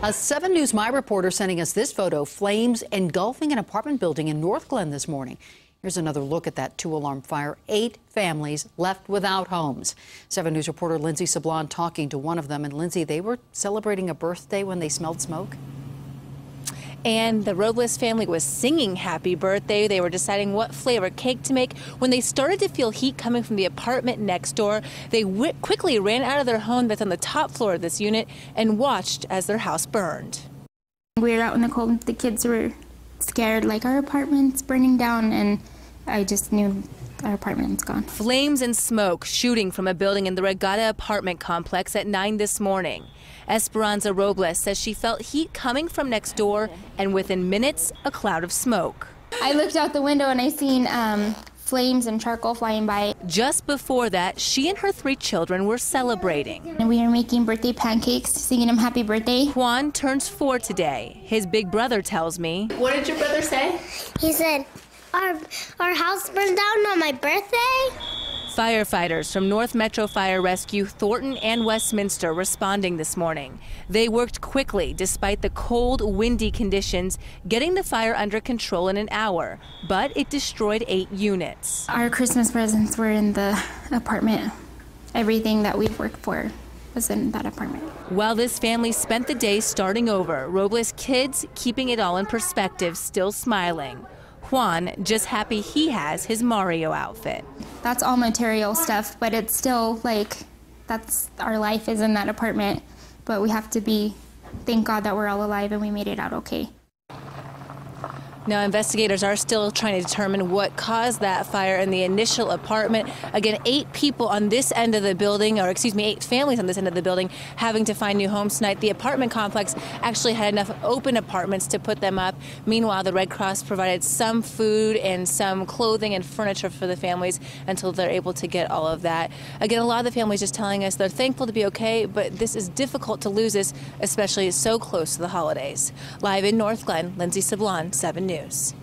A 7 News My reporter sending us this photo flames engulfing an apartment building in Northglenn this morning. Here's another look at that two alarm fire. Eight families left without homes. 7 News reporter Lindsey Sablan talking to one of them. And Lindsey, they were celebrating a birthday when they smelled smoke and the Robles family was singing happy birthday. They were deciding what flavor cake to make. When they started to feel heat coming from the apartment next door, they quickly ran out of their home that's on the top floor of this unit and watched as their house burned. We were out in the cold. The kids were scared, like our apartment's burning down, and I just knew our apartment's gone. Flames and smoke shooting from a building in the Regatta apartment complex at 9 this morning. Esperanza Robles says she felt heat coming from next door and within minutes, a cloud of smoke. I looked out the window and I seen um, flames and charcoal flying by. Just before that, she and her three children were celebrating. And we were making birthday pancakes, singing him happy birthday. Juan turns four today. His big brother tells me. What did your brother say? He said, our, our house burned down on my birthday? Firefighters from North Metro Fire Rescue, Thornton and Westminster responding this morning. They worked quickly despite the cold, windy conditions, getting the fire under control in an hour, but it destroyed eight units. Our Christmas presents were in the apartment. Everything that we've worked for was in that apartment. While this family spent the day starting over, Robles kids keeping it all in perspective, still smiling. Juan just happy he has his Mario outfit. That's all material stuff, but it's still like that's our life is in that apartment. But we have to be, thank God that we're all alive and we made it out okay. Now, investigators are still trying to determine what caused that fire in the initial apartment. Again, eight people on this end of the building, or excuse me, eight families on this end of the building, having to find new homes tonight. The apartment complex actually had enough open apartments to put them up. Meanwhile, the Red Cross provided some food and some clothing and furniture for the families until they're able to get all of that. Again, a lot of the families just telling us they're thankful to be okay, but this is difficult to lose this, especially so close to the holidays. Live in North Glen, Lindsey Sablan, 7 News. News.